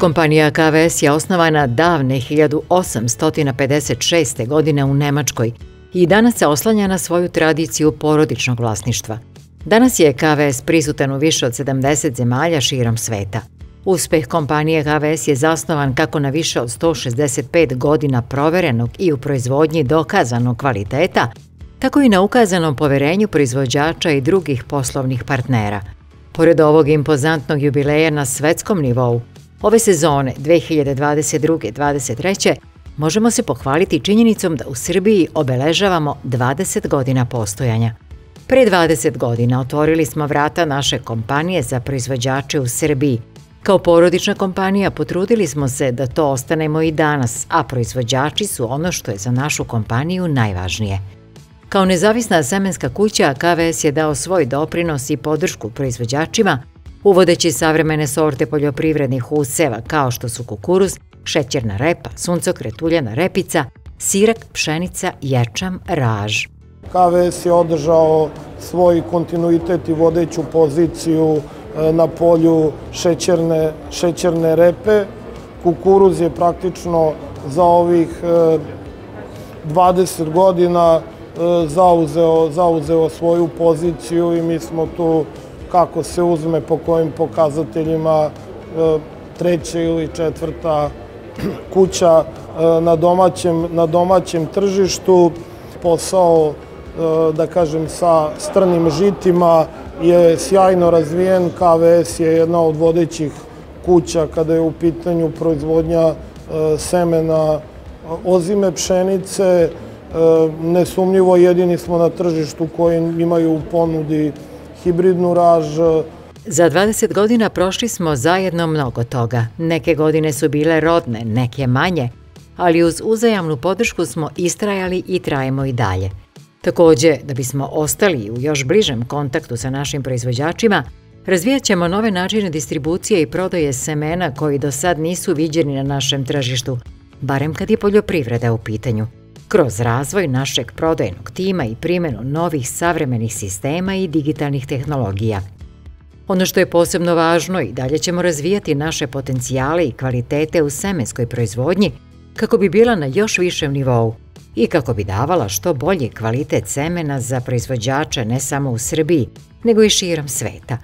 Kompanija KVS je osnovana davne 1856. godine u Nemačkoj i danas se oslanja na svoju tradiciju porodičnog vlasništva. Danas je KVS prisutan u više od 70 zemalja širom sveta. Uspeh kompanije KVS je zasnovan kako na više od 165 godina proverenog i u proizvodnji dokazanog kvaliteta, tako i na ukazanom poverenju proizvođača i drugih poslovnih partnera. Pored ovog impozantnog jubileja na svetskom nivou, ove sezone 2022-2023 možemo se pohvaliti činjenicom da u Srbiji obeležavamo 20 godina postojanja. Pre 20 godina otvorili smo vrata naše kompanije za proizvođače u Srbiji. Kao porodična kompanija potrudili smo se da to ostanemo i danas, a proizvođači su ono što je za našu kompaniju najvažnije – Kao nezavisna semenska kuća, KVS je dao svoj doprinos i podršku proizvođačima, uvodeći savremene sorte poljoprivrednih useva kao što su kukuruz, šećerna repa, suncokret, uljana repica, sirak, pšenica, ječam, raž. KVS je održao svoj kontinuitet i vodeću poziciju e, na polju šećerne, šećerne repe. Kukuruz je praktično za ovih 20 e, godina E, zauzeo, zauzeo svoju poziciju i mi smo tu, kako se uzme, po kojim pokazateljima, e, treća ili četvrta kuća e, na domaćem, na domaćem tržištu. Posao, da kažem, sa strnim žitima je sjajno razvijen. KVS je jedna od vodećih kuća kada je u pitanju proizvodnja semena ozime pšenice, E, nesumnjivo jedini smo na tržištu koji imaju u ponudi hibridnu raž. Za 20 godina prošli smo zajedno mnogo toga. Neke godine su bile rodne, neke manje, ali uz uzajamnu podršku smo istrajali i trajemo i dalje. Takođe, da bismo ostali u još bližem kontaktu sa našim proizvođačima, razvijat ćemo nove načine distribucije i prodaje semena koji do sad nisu viđeni na našem tržištu, barem kad je poljoprivreda u pitanju kroz razvoj našeg prodajnog tima i primjenu novih savremenih sistema i digitalnih tehnologija. Ono što je posebno važno i dalje ćemo razvijati naše potencijale i kvalitete u semenskoj proizvodnji kako bi bila na još višem nivou i kako bi davala što bolji kvalitet semena za proizvođače ne samo u Srbiji, nego i širom sveta,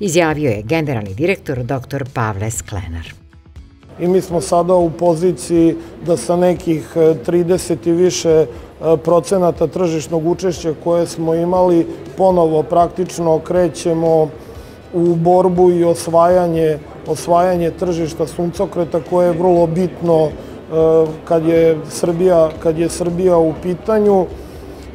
izjavio je generalni direktor dr. Pavle Sklenar i mi smo sada u poziciji da sa nekih 30 e, i više e, procenata tržišnog učešća koje smo imali ponovo praktično krećemo u borbu i osvajanje, osvajanje tržišta suncokreta koje je vrlo bitno e, kad je Srbija, kad je Srbija u pitanju.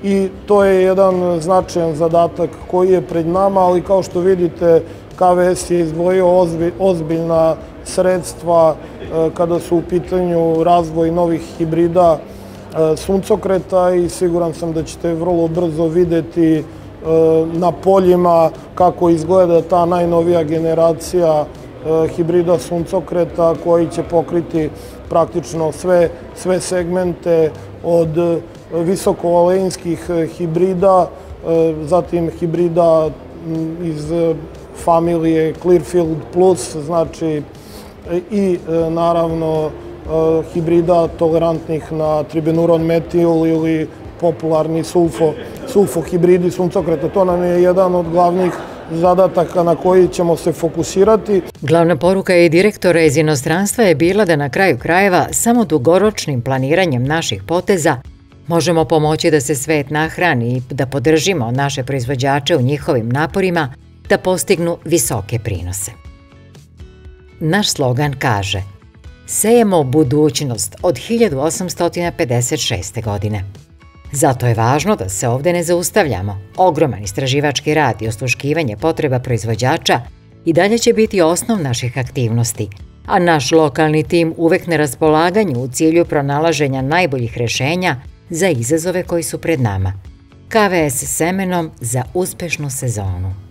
I to je jedan značajan zadatak koji je pred nama, ali kao što vidite KVS je izdvojio ozbiljna sredstva e, kada su u pitanju razvoj novih hibrida e, suncokreta i siguran sam da ćete vrlo brzo videti e, na poljima kako izgleda ta najnovija generacija hibrida suncokreta koji će pokriti praktično sve, sve segmente od visokovalejinskih hibrida, zatim hibrida iz familije Clearfield Plus, znači i e, naravno e, hibrida tolerantnih na tribenuron metil ili popularni sulfo, sulfo hibridi suncokreta. To nam je jedan od glavnih zadataka na koji ćemo se fokusirati. Glavna poruka i direktora iz inostranstva je bila da na kraju krajeva samo dugoročnim planiranjem naših poteza možemo pomoći da se svet nahrani i da podržimo naše proizvođače u njihovim naporima da postignu visoke prinose. Naš slogan kaže Sejemo budućnost od 1856. godine. Zato je važno da se ovde ne zaustavljamo. Ogroman istraživački rad i osluškivanje potreba proizvođača i dalje će biti osnov naših aktivnosti, a naš lokalni tim uvek na raspolaganju u cilju pronalaženja najboljih rešenja za izazove koji su pred nama. KVS semenom za uspešnu sezonu.